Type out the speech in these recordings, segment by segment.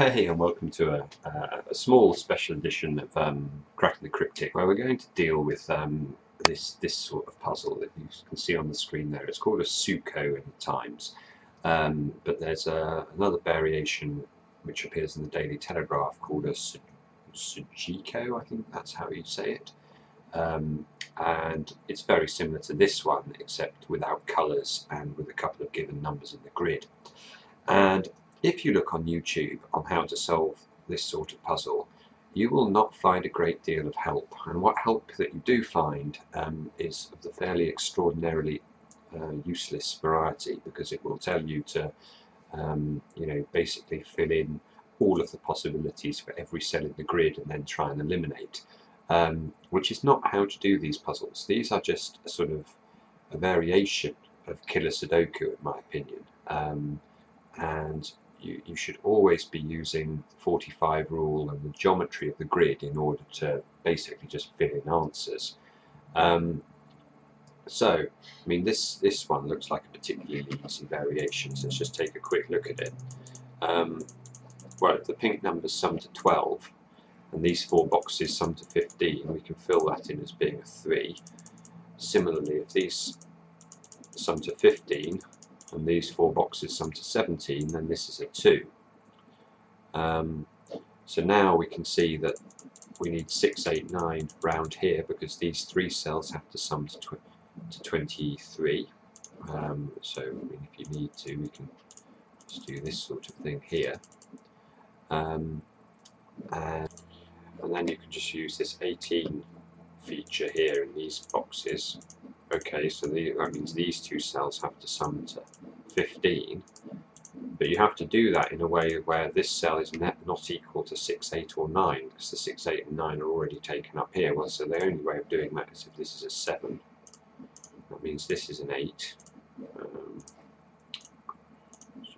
Okay, and welcome to a, uh, a small special edition of um, Cracking the Cryptic, where we're going to deal with um, this this sort of puzzle that you can see on the screen there. It's called a Suko in the Times, um, but there's a, another variation which appears in the Daily Telegraph called a Sujiko, I think that's how you say it. Um, and it's very similar to this one, except without colours and with a couple of given numbers in the grid. And if you look on YouTube on how to solve this sort of puzzle, you will not find a great deal of help. And what help that you do find um, is of the fairly extraordinarily uh, useless variety because it will tell you to, um, you know, basically fill in all of the possibilities for every cell in the grid and then try and eliminate, um, which is not how to do these puzzles. These are just a sort of a variation of Killer Sudoku, in my opinion. Um, and you, you should always be using the 45 rule and the geometry of the grid in order to basically just fill in answers. Um, so, I mean, this, this one looks like a particularly easy variation, so let's just take a quick look at it. Um, well, the pink numbers sum to 12, and these four boxes sum to 15, we can fill that in as being a 3. Similarly, if these sum to 15, and these four boxes sum to 17, then this is a 2. Um, so now we can see that we need 6, 8, 9 round here because these three cells have to sum to, tw to 23. Um, so I mean, if you need to, we can just do this sort of thing here. Um, and, and then you can just use this 18 feature here in these boxes Okay, so the, that means these two cells have to sum to 15, but you have to do that in a way where this cell is not equal to 6, 8 or 9, because the 6, 8 and 9 are already taken up here. Well, so the only way of doing that is if this is a 7. That means this is an 8. Um,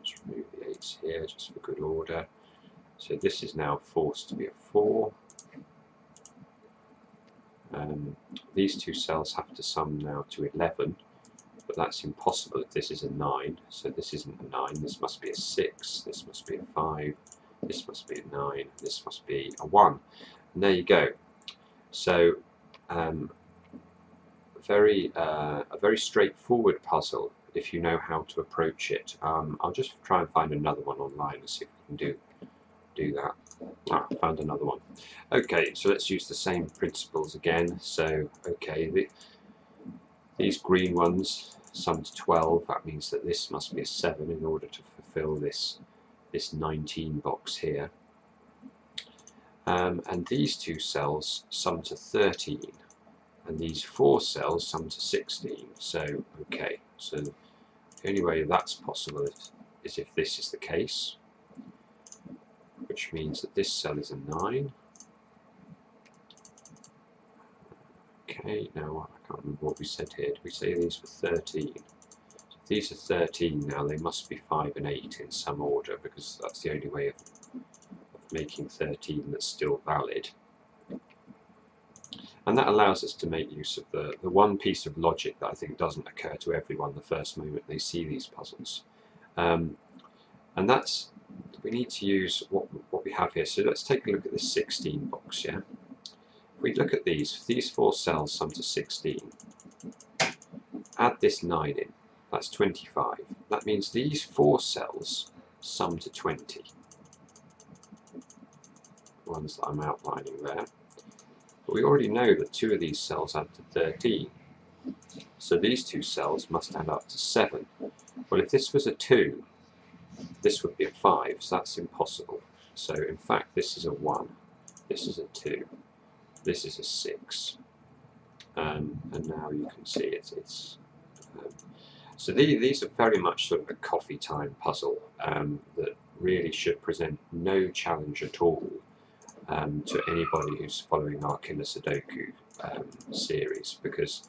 just remove the 8s here, just for good order. So this is now forced to be a 4. Um, these two cells have to sum now to 11, but that's impossible if this is a 9. So this isn't a 9, this must be a 6, this must be a 5, this must be a 9, this must be a 1. And there you go. So um, very uh, a very straightforward puzzle if you know how to approach it. Um, I'll just try and find another one online and see if we can do do that. Ah, found another one. Okay, so let's use the same principles again. So, okay, the, these green ones sum to 12. That means that this must be a 7 in order to fulfill this, this 19 box here. Um, and these two cells sum to 13. And these four cells sum to 16. So, okay, so the only way that's possible is, is if this is the case which means that this cell is a 9. Okay, now I can't remember what we said here. Did we say these were 13? So these are 13 now, they must be 5 and 8 in some order because that's the only way of, of making 13 that's still valid. And that allows us to make use of the, the one piece of logic that I think doesn't occur to everyone the first moment they see these puzzles. Um, and that's we need to use what we have here. So let's take a look at this 16 box, yeah? If we look at these, these four cells sum to 16. Add this 9 in, that's 25. That means these four cells sum to 20. The ones that I'm outlining there. But we already know that two of these cells add to 13. So these two cells must add up to 7. Well, if this was a 2, this would be a 5, so that's impossible. So in fact this is a 1, this is a 2, this is a 6, um, and now you can see it, it's um, so the, these are very much sort of a coffee time puzzle um, that really should present no challenge at all um, to anybody who's following our Killer Sudoku um, series because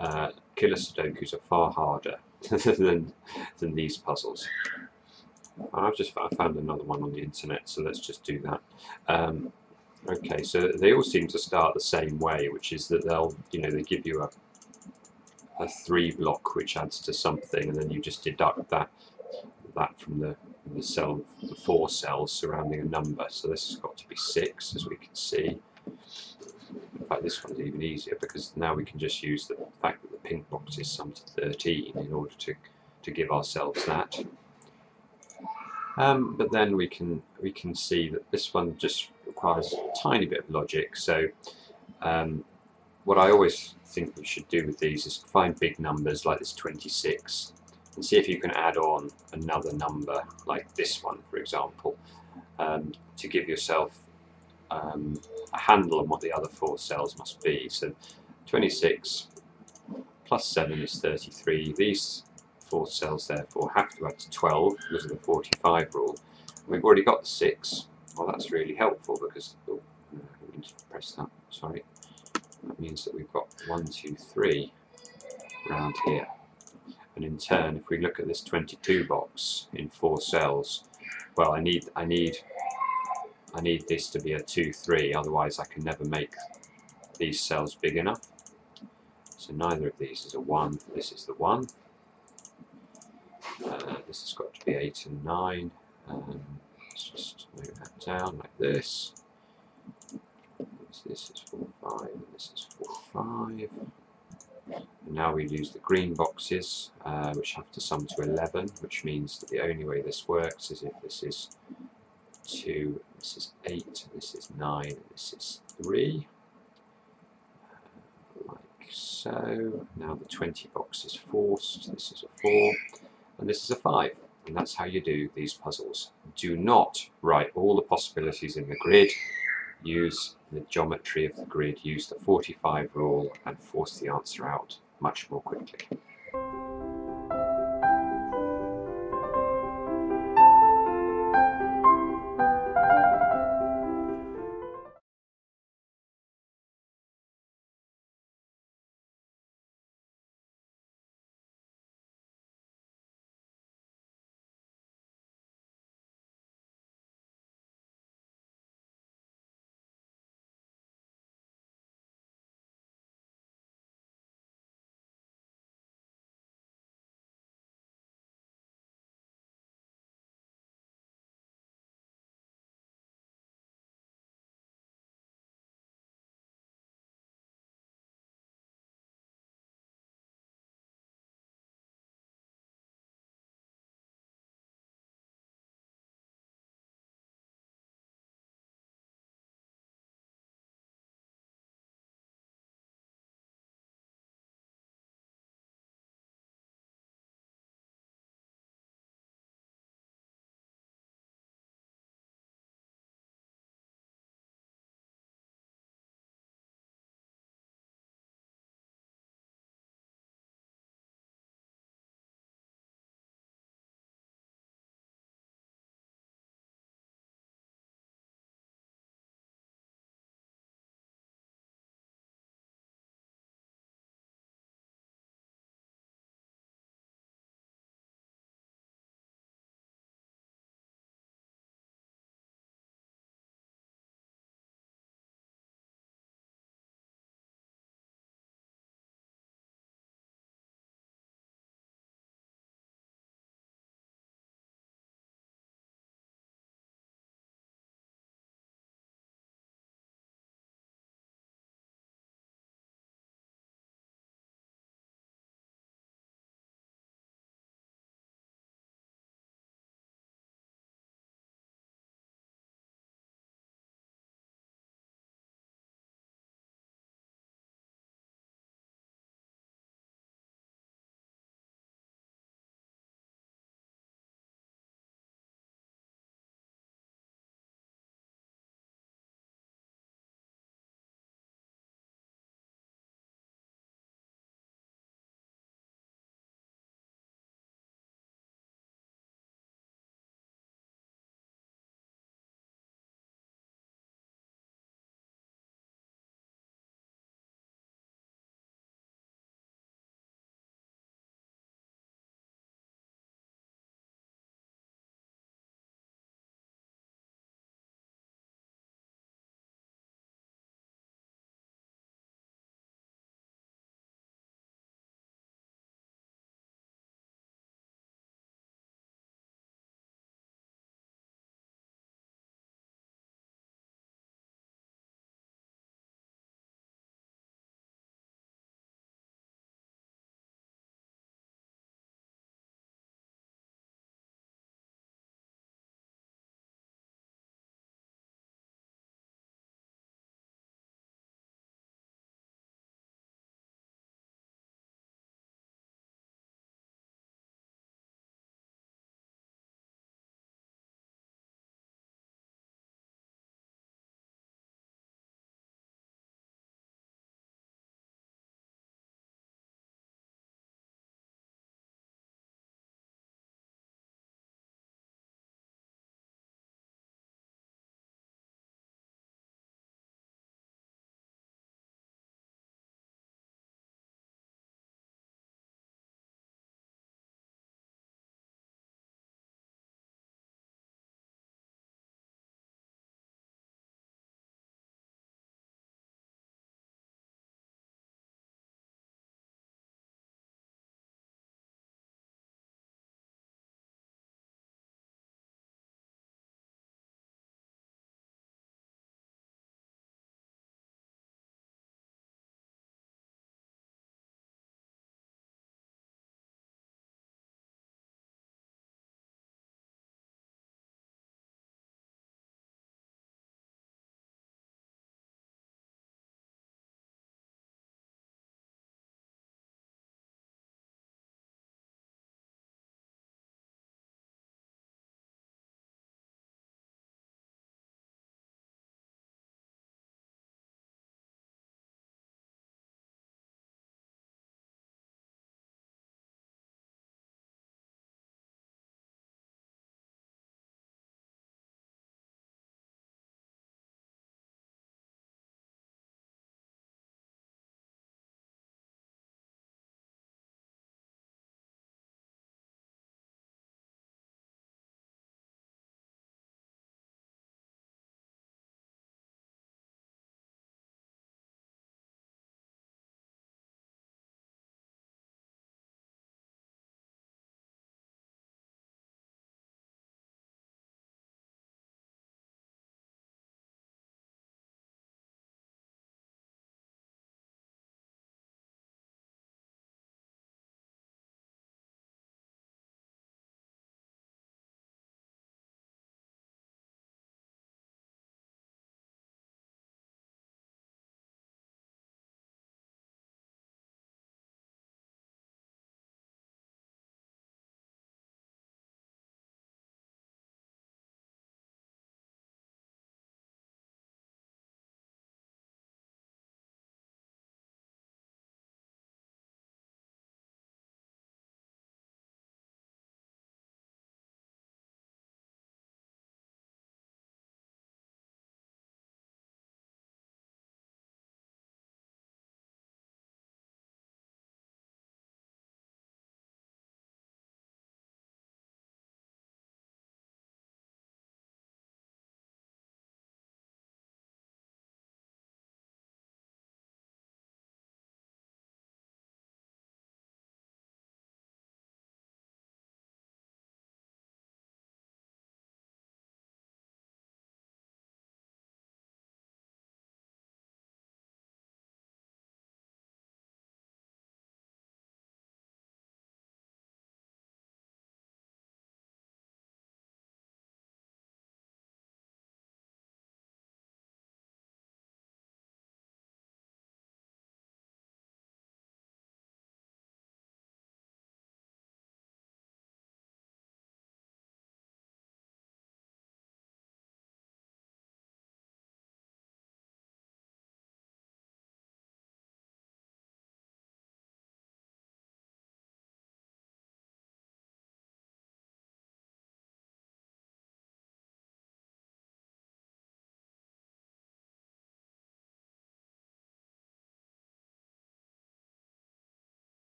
uh, Killer Sudokus are far harder than, than these puzzles. I've just I found another one on the internet, so let's just do that. Um, okay, so they all seem to start the same way, which is that they'll, you know, they give you a a three block which adds to something, and then you just deduct that that from the the cell, the four cells surrounding a number. So this has got to be six, as we can see. In fact, this one's even easier because now we can just use the fact that the pink box is sum to 13 in order to, to give ourselves that. Um, but then we can we can see that this one just requires a tiny bit of logic. So um, what I always think we should do with these is find big numbers like this 26 and see if you can add on another number like this one for example um, to give yourself um, a handle on what the other four cells must be. So 26 plus 7 is 33. These four cells therefore have to add to 12 because of the 45 rule. We've already got the 6. Well that's really helpful because, oh, just press that, sorry. That means that we've got 1, 2, 3 around here. And in turn, if we look at this 22 box in four cells, well, I need I need I need this to be a 2, 3, otherwise I can never make these cells big enough. So neither of these is a 1, this is the 1. Uh, this has got to be 8 and 9. Um, let's just move that down like this. This is 4, 5, and this is 4, 5. And now we use the green boxes, uh, which have to sum to 11, which means that the only way this works is if this is 2, this is 8, this is 9, and this is 3. Uh, like so. Now the 20 box is forced, this is a 4, and this is a 5. And that's how you do these puzzles. Do not write all the possibilities in the grid. Use the geometry of the grid, use the 45 rule, and force the answer out much more quickly.